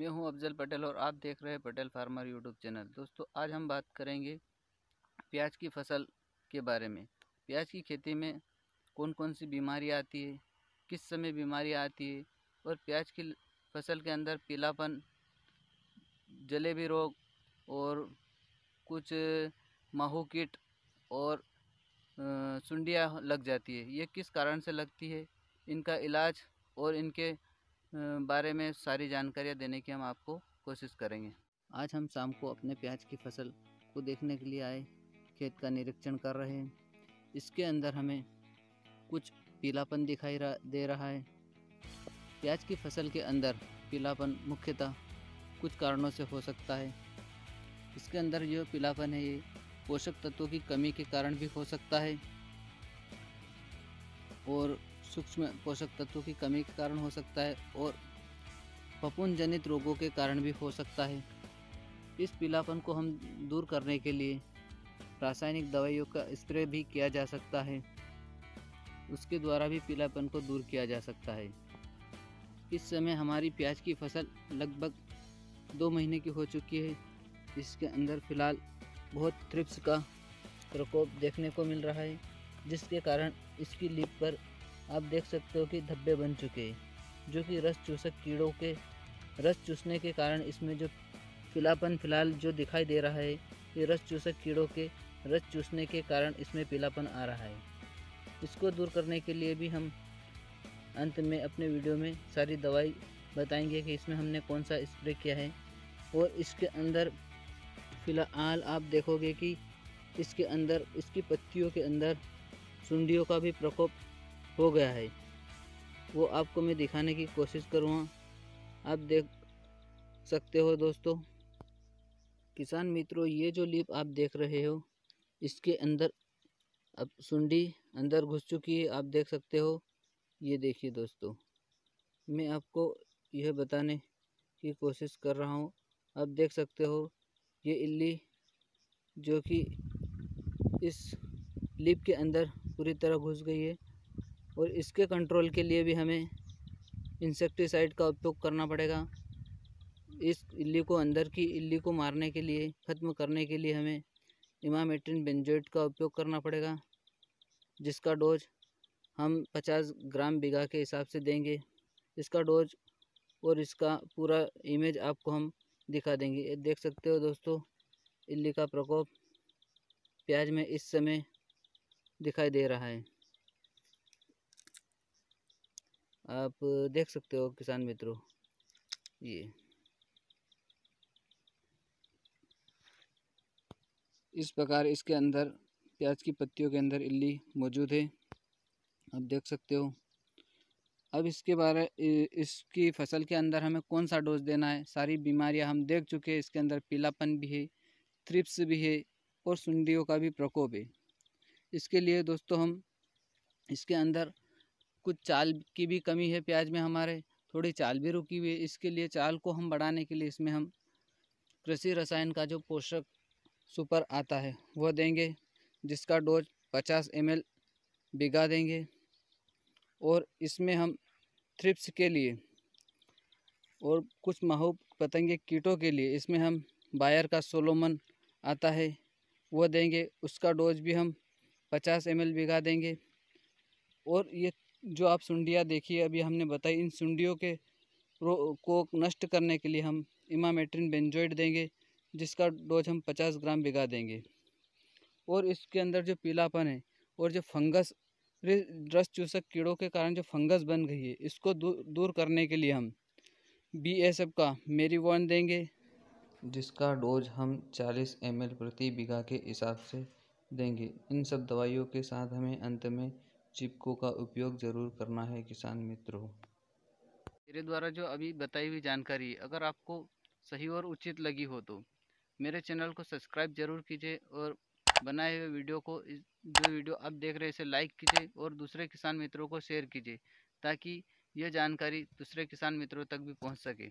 मैं हूँ अफजल पटेल और आप देख रहे हैं पटेल फार्मर यूट्यूब चैनल। दोस्तों, आज हम बात करेंगे प्याज की फ़सल के बारे में। प्याज की खेती में कौन कौन सी बीमारी आती है, किस समय बीमारी आती है और प्याज की फ़सल के अंदर पीलापन, जलेबी रोग और कुछ माहू कीट और सुंडिया लग जाती है। ये किस कारण से लगती है? इनका इलाज और इनके बारे में सारी जानकारियाँ देने की हम आपको कोशिश करेंगे। आज हम शाम को अपने प्याज की फ़सल को देखने के लिए आए, खेत का निरीक्षण कर रहे हैं। इसके अंदर हमें कुछ पीलापन दिखाई दे रहा है। प्याज की फ़सल के अंदर पीलापन मुख्यतः कुछ कारणों से हो सकता है। इसके अंदर जो पीलापन है, ये पोषक तत्वों की कमी के कारण भी हो सकता है। और सूक्ष्म पोषक तत्वों की कमी के कारण हो सकता है और पपुन जनित रोगों के कारण भी हो सकता है। इस पीलापन को हम दूर करने के लिए रासायनिक दवाइयों का स्प्रे भी किया जा सकता है। उसके द्वारा भी पीलापन को दूर किया जा सकता है। इस समय हमारी प्याज की फ़सल लगभग दो महीने की हो चुकी है। इसके अंदर फ़िलहाल बहुत थ्रिप्स का प्रकोप देखने को मिल रहा है, जिसके कारण इसकी लीप पर आप देख सकते हो कि धब्बे बन चुके हैं, जो कि रस चूसक कीड़ों के, रस चूसने के कारण इसमें जो पीलापन फ़िलहाल जो दिखाई दे रहा है, ये रस चूसक कीड़ों के, रस चूसने के कारण इसमें पीलापन आ रहा है। इसको दूर करने के लिए भी हम अंत में अपने वीडियो में सारी दवाई बताएँगे कि इसमें हमने कौन सा स्प्रे किया है, और इसके अंदर फ़िलहाल आप देखोगे कि इसके अंदर, इसकी पत्तियों के अंदर, सुंडियों का भी प्रकोप हो गया है। वो आपको मैं दिखाने की कोशिश करूँगा। आप देख सकते हो दोस्तों, किसान मित्रों, ये जो लीप आप देख रहे हो, इसके अंदर अब सुंडी अंदर घुस चुकी है, आप देख सकते हो। ये देखिए दोस्तों, मैं आपको यह बताने की कोशिश कर रहा हूँ। आप देख सकते हो, ये इल्ली जो कि इस लिप के अंदर पूरी तरह घुस गई है। और इसके कंट्रोल के लिए भी हमें इंसेक्टिसाइड का उपयोग करना पड़ेगा। इस इल्ली को अंदर की इल्ली को मारने के लिए, ख़त्म करने के लिए हमें इमामेट्रिन बेंजोइट का उपयोग करना पड़ेगा, जिसका डोज हम 50 ग्राम बीघा के हिसाब से देंगे। इसका डोज और इसका पूरा इमेज आपको हम दिखा देंगे। देख सकते हो दोस्तों, इल्ली का प्रकोप प्याज में इस समय दिखाई दे रहा है। आप देख सकते हो किसान मित्रों, ये। इस प्रकार इसके अंदर प्याज की पत्तियों के अंदर इल्ली मौजूद है, आप देख सकते हो। अब इसके बारे इसकी फ़सल के अंदर हमें कौन सा डोज देना है? सारी बीमारियाँ हम देख चुके हैं, इसके अंदर पीलापन भी है, थ्रिप्स भी है और सुंडियों का भी प्रकोप है। इसके लिए दोस्तों हम इसके अंदर कुछ चाल की भी कमी है प्याज में हमारे, थोड़ी चाल भी रुकी हुई है, इसके लिए चाल को हम बढ़ाने के लिए इसमें हम कृषि रसायन का जो पोषक सुपर आता है, वह देंगे, जिसका डोज 50 एम एल बिगा देंगे, और इसमें हम थ्रिप्स के लिए और कुछ महू पतंगे कीटों के लिए इसमें हम बायर का सोलोमन आता है, वह देंगे, उसका डोज भी हम 50 एम एल बिगा देंगे, और ये जो आप सुंडिया देखिए, अभी हमने बताई, इन सुंडियों के को नष्ट करने के लिए हम इमामेट्रिन बेंजोइड देंगे, जिसका डोज हम 50 ग्राम बिगा देंगे। और इसके अंदर जो पीलापन है और जो फंगस रस चूसक कीड़ों के कारण जो फंगस बन गई है, इसको दूर दूर करने के लिए हम बी एस एफ़ का मेरी देंगे, जिसका डोज हम 40 एम प्रति बीघा के हिसाब से देंगे। इन सब दवाइयों के साथ हमें अंत में चिपको का उपयोग ज़रूर करना है, किसान मित्रों मेरे द्वारा जो अभी बताई हुई जानकारी, अगर आपको सही और उचित लगी हो तो मेरे चैनल को सब्सक्राइब ज़रूर कीजिए और बनाए हुए वीडियो को जो वीडियो आप देख रहे हैं, इसे लाइक कीजिए और दूसरे किसान मित्रों को शेयर कीजिए, ताकि यह जानकारी दूसरे किसान मित्रों तक भी पहुँच सके।